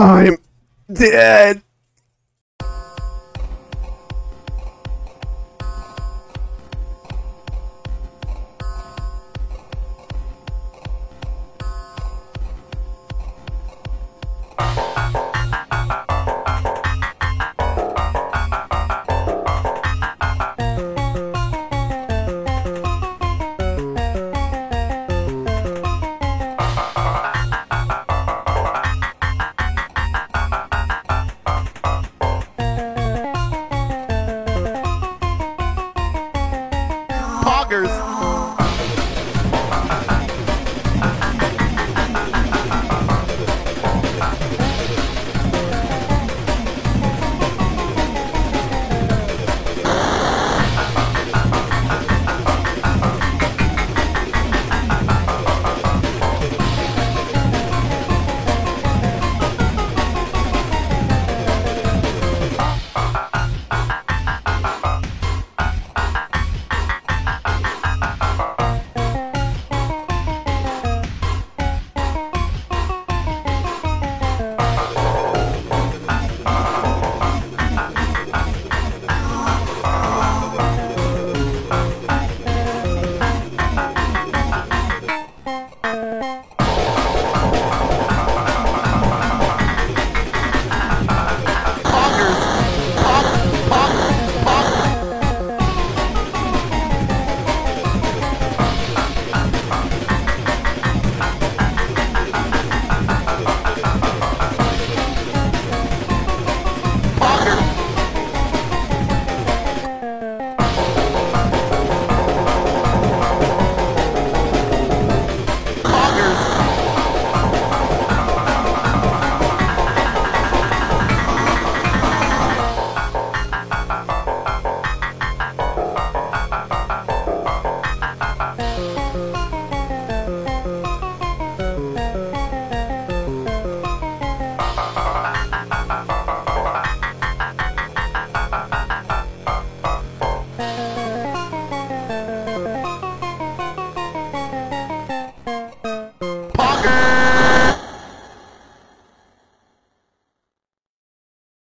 I'm dead. motherfuckers.